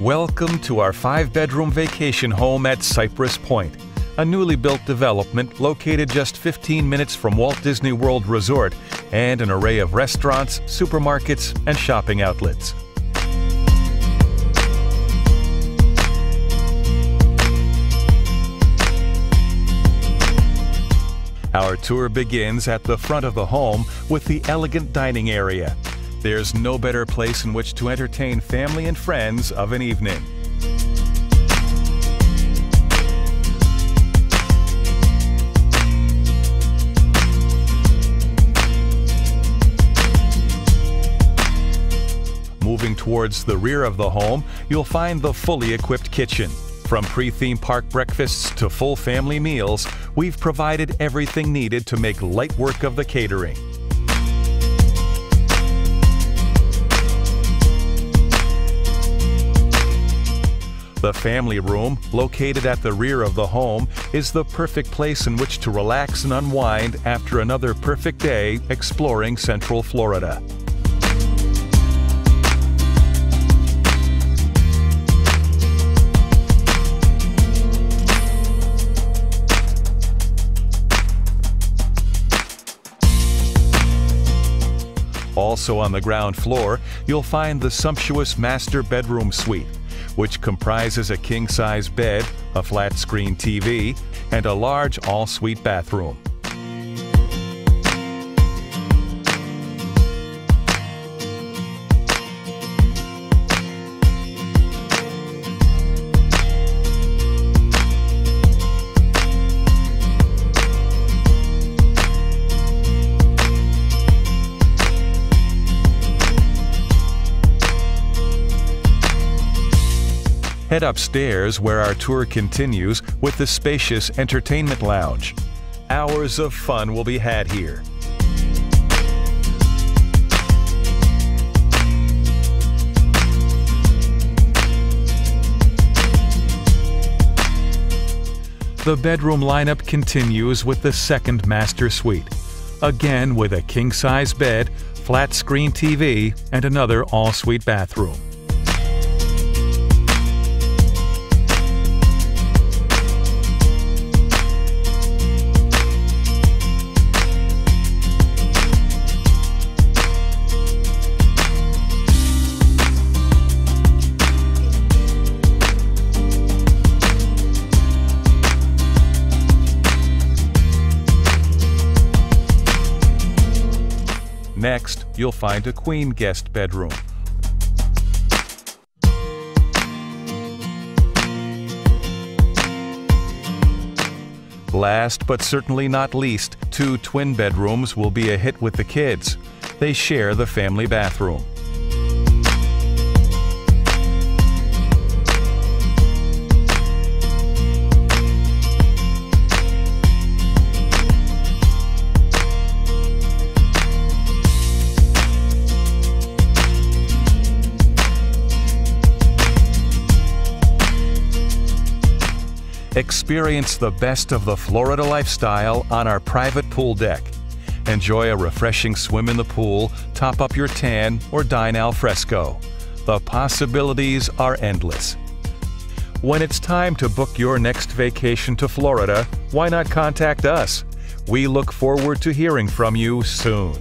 Welcome to our five bedroom vacation home at Cypress Point, a newly built development located just 15 minutes from Walt Disney World Resort and an array of restaurants, supermarkets, and shopping outlets. Our tour begins at the front of the home with the elegant dining area. There's no better place in which to entertain family and friends of an evening. Moving towards the rear of the home, you'll find the fully equipped kitchen. From pre-theme park breakfasts to full family meals, we've provided everything needed to make light work of the catering. The family room, located at the rear of the home, is the perfect place in which to relax and unwind after another perfect day exploring Central Florida. Also on the ground floor, you'll find the sumptuous master bedroom suite, which comprises a king-size bed, a flat-screen TV, and a large en-suite bathroom. Head upstairs where our tour continues with the spacious entertainment lounge. Hours of fun will be had here. The bedroom lineup continues with the second master suite, again with a king-size bed, flat-screen TV, and another en-suite bathroom. Next, you'll find a queen guest bedroom. Last but certainly not least, two twin bedrooms will be a hit with the kids. They share the family bathroom. Experience the best of the Florida lifestyle on our private pool deck. Enjoy a refreshing swim in the pool, top up your tan, or dine al fresco. The possibilities are endless. When it's time to book your next vacation to Florida, why not contact us? We look forward to hearing from you soon.